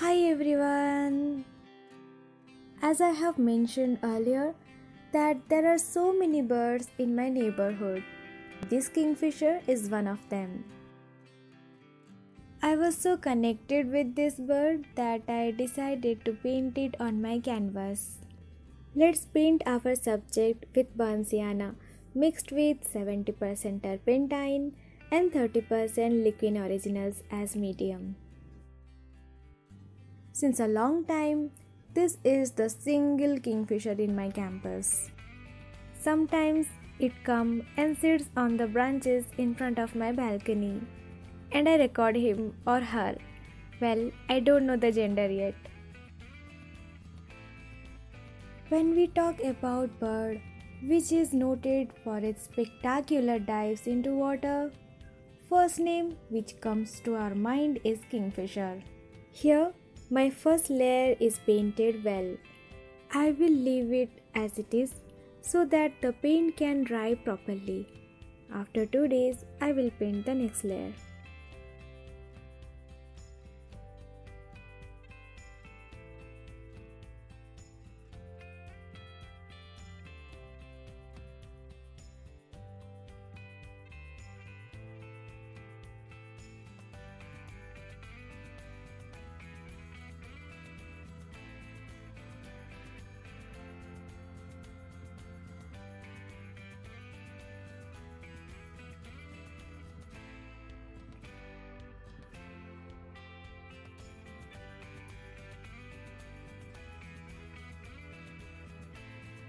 Hi everyone. As I have mentioned earlier that there are so many birds in my neighborhood. This kingfisher is one of them. I was so connected with this bird that I decided to paint it on my canvas. Let's paint our subject with burnt sienna mixed with 70% turpentine and 30% liquid originals as medium. Since a long time, this is the single kingfisher in my campus. Sometimes it comes and sits on the branches in front of my balcony and I record him or her. Well, I don't know the gender yet. When we talk about bird, which is noted for its spectacular dives into water, first name which comes to our mind is kingfisher. Here, my first layer is painted well. I will leave it as it is so that the paint can dry properly. After 2 days, I will paint the next layer.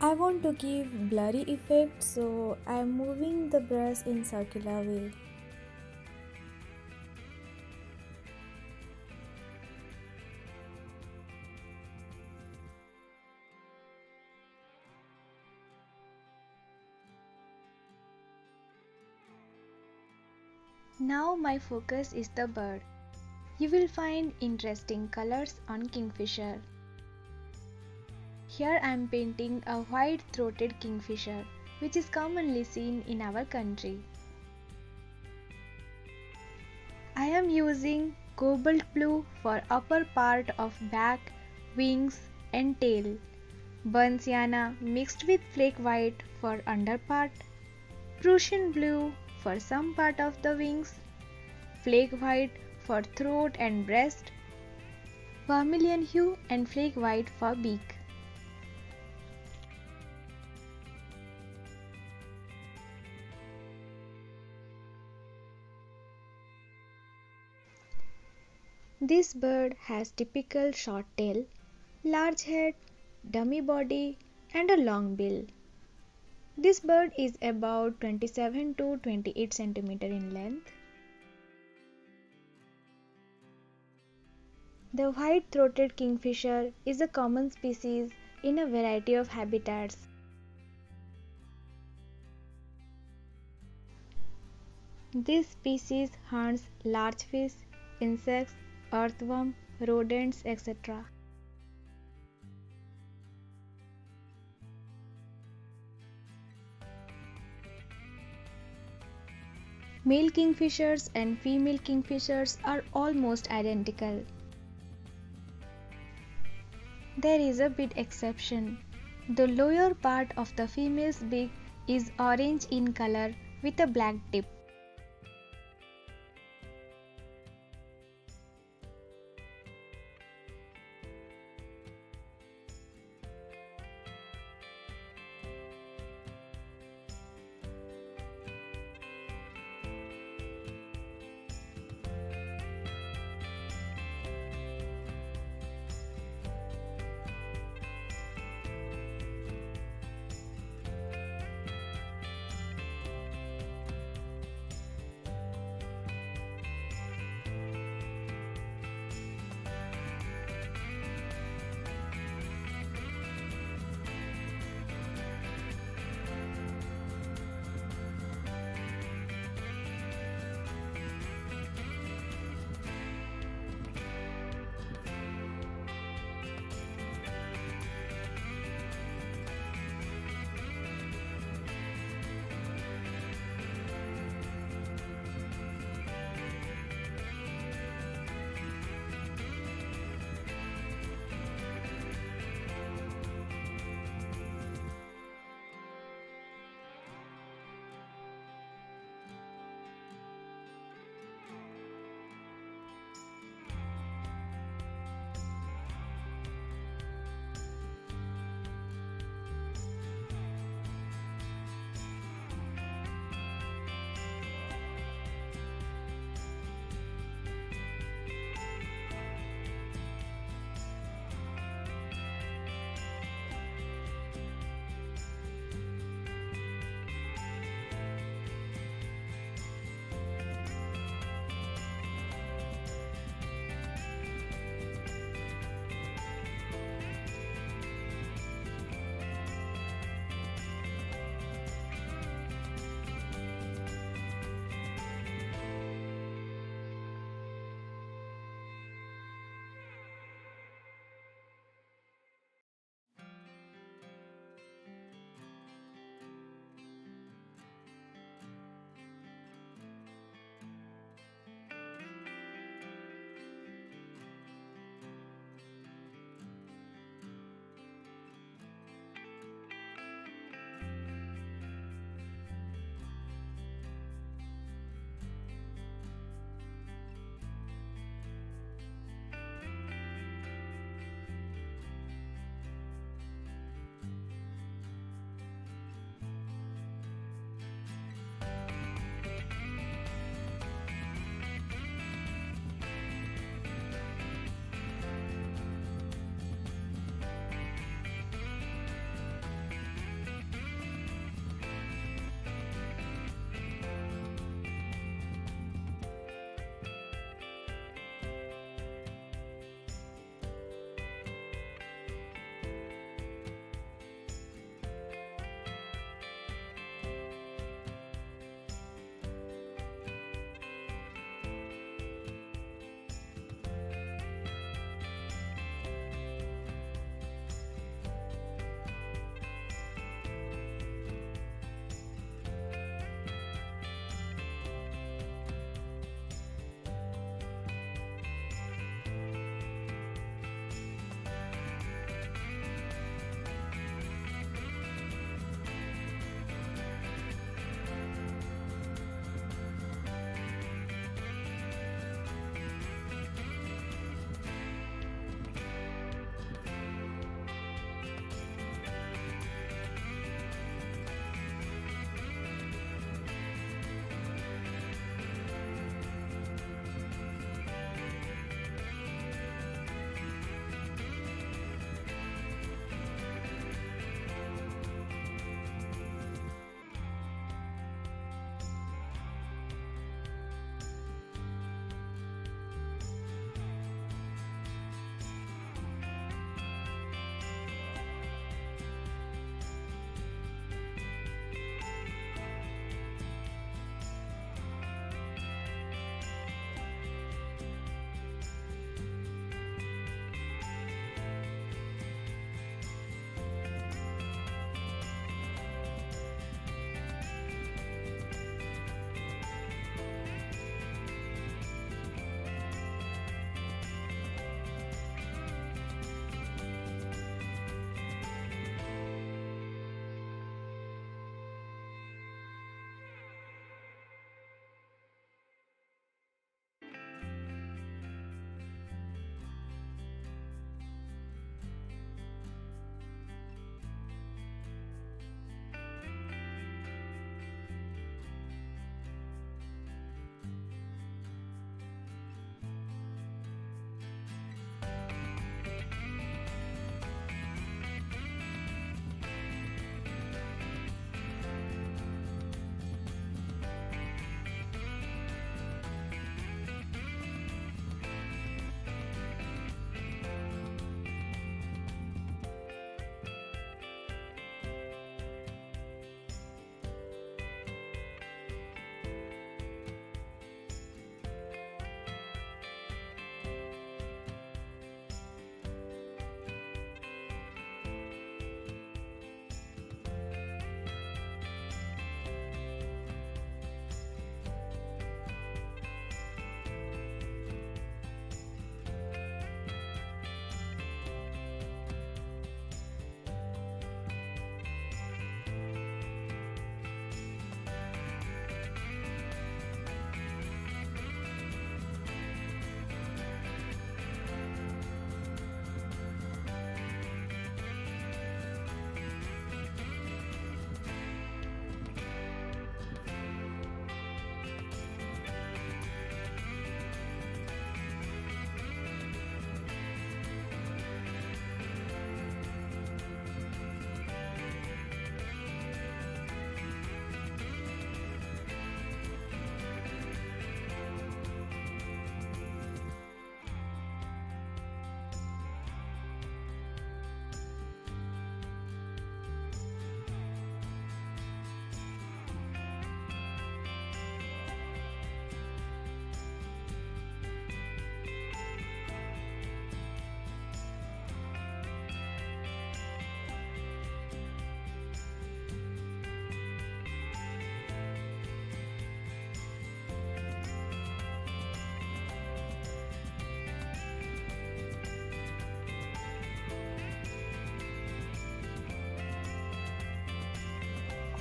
I want to give blurry effect so I am moving the brush in circular way. Now my focus is the bird. You will find interesting colors on kingfisher. Here I am painting a white-throated kingfisher which is commonly seen in our country. I am using cobalt blue for upper part of back, wings and tail. Sienna mixed with flake white for underpart. Prussian blue for some part of the wings. Flake white for throat and breast. Vermilion hue and flake white for beak. This bird has typical short tail, large head, dummy body and a long bill. This bird is about 27 to 28 cm in length. The white-throated kingfisher is a common species in a variety of habitats. This species hunts large fish, insects earthworm, rodents, etc. Male kingfishers and female kingfishers are almost identical. There is a bit exception. The lower part of the female's beak is orange in color with a black tip.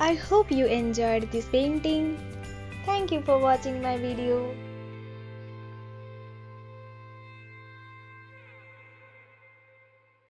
I hope you enjoyed this painting. Thank you for watching my video.